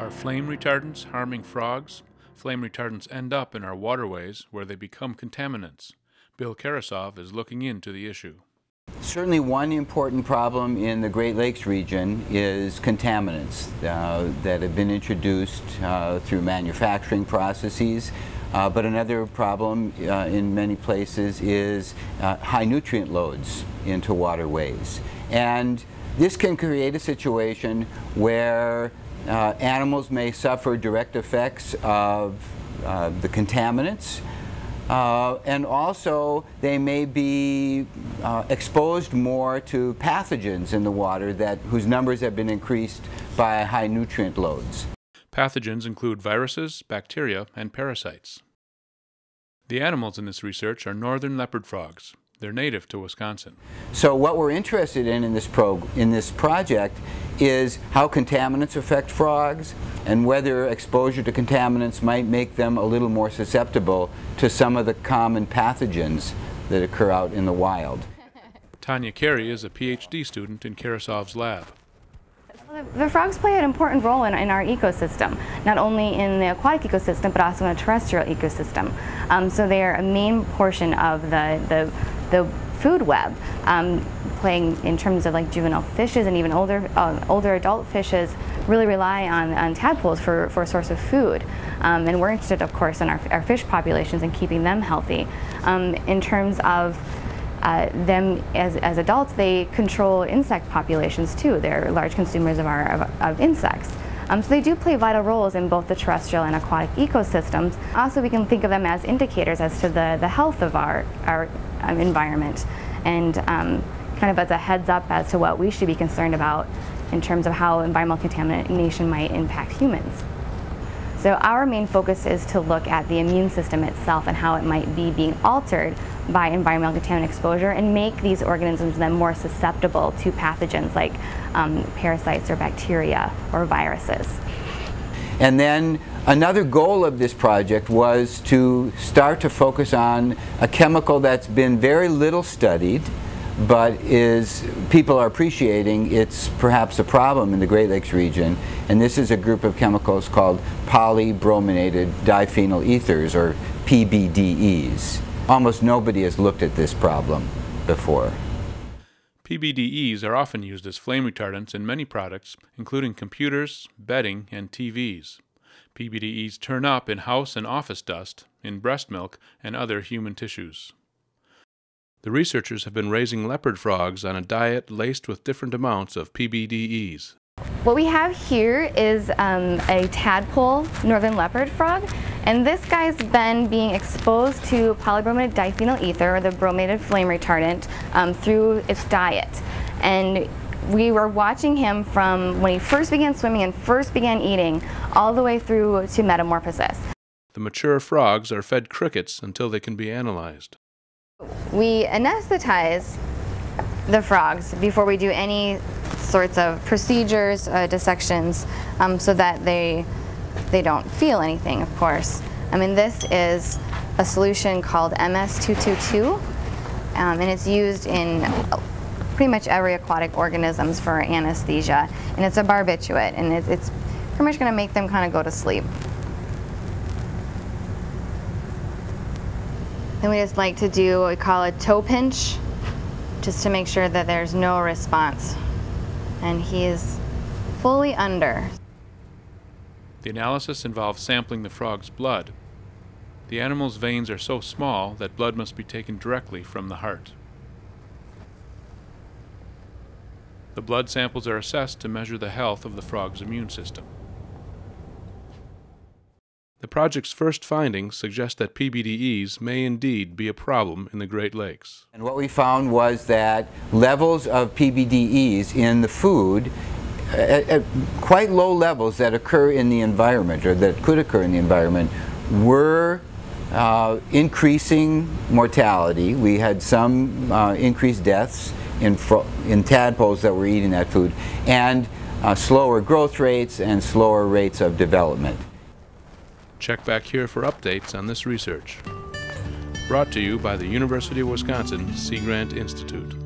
Are flame retardants harming frogs? Flame retardants end up in our waterways where they become contaminants. Bill Karasov is looking into the issue. Certainly one important problem in the Great Lakes region is contaminants uh, that have been introduced uh, through manufacturing processes. Uh, but another problem uh, in many places is uh, high nutrient loads into waterways. And this can create a situation where uh, animals may suffer direct effects of the contaminants uh, and also, they may be uh, exposed more to pathogens in the water that, whose numbers have been increased by high nutrient loads. Pathogens include viruses, bacteria, and parasites. The animals in this research are northern leopard frogs. They're native to Wisconsin. So what we're interested in in this, pro in this project is how contaminants affect frogs and whether exposure to contaminants might make them a little more susceptible to some of the common pathogens that occur out in the wild. Tawnya Cary is a PhD student in Karasov's lab. The frogs play an important role in, in, our ecosystem, not only in the aquatic ecosystem, but also in the terrestrial ecosystem. Um, so they are a main portion of the, the, the food web, um, playing in terms of like juvenile fishes and even older, uh, older adult fishes really rely on, on tadpoles for, for a source of food. Um, and we're interested, of course, in our, our fish populations and keeping them healthy. Um, in terms of uh, them as, as adults, they control insect populations too. They're large consumers of, our, of, of insects. Um, so they do play vital roles in both the terrestrial and aquatic ecosystems. Also, we can think of them as indicators as to the, the health of our, our um, environment and um, kind of as a heads up as to what we should be concerned about in terms of how environmental contamination might impact humans. So our main focus is to look at the immune system itself and how it might be being altered by environmental contaminant exposure and make these organisms then more susceptible to pathogens like um, parasites or bacteria or viruses. And then another goal of this project was to start to focus on a chemical that's been very little studied but is people are appreciating it's perhaps a problem in the Great Lakes region and this is a group of chemicals called polybrominated diphenyl ethers or PBDEs. Almost nobody has looked at this problem before. PBDEs are often used as flame retardants in many products, including computers, bedding, and TVs. PBDEs turn up in house and office dust, in breast milk, and other human tissues. The researchers have been raising leopard frogs on a diet laced with different amounts of PBDEs. What we have here is um, a tadpole northern leopard frog, and this guy's been being exposed to polybrominated diphenyl ether, or the bromated flame retardant, um, through its diet. And we were watching him from when he first began swimming and first began eating, all the way through to metamorphosis. The mature frogs are fed crickets until they can be analyzed. We anesthetize the frogs before we do any sorts of procedures, uh, dissections, um, so that they, they don't feel anything, of course. I mean, this is a solution called MS222, um, and it's used in pretty much every aquatic organisms for anesthesia, and it's a barbiturate, and it's, it's pretty much going to make them kind of go to sleep. Then we just like to do what we call a toe pinch, just to make sure that there's no response. And he is fully under. The analysis involves sampling the frog's blood. The animal's veins are so small that blood must be taken directly from the heart. The blood samples are assessed to measure the health of the frog's immune system. The project's first findings suggest that PBDEs may indeed be a problem in the Great Lakes. And what we found was that levels of PBDEs in the food at, at, quite low levels that occur in the environment or that could occur in the environment were uh, increasing mortality. We had some uh, increased deaths in, in tadpoles that were eating that food and uh, slower growth rates and slower rates of development. Check back here for updates on this research. Brought to you by the University of Wisconsin Sea Grant Institute.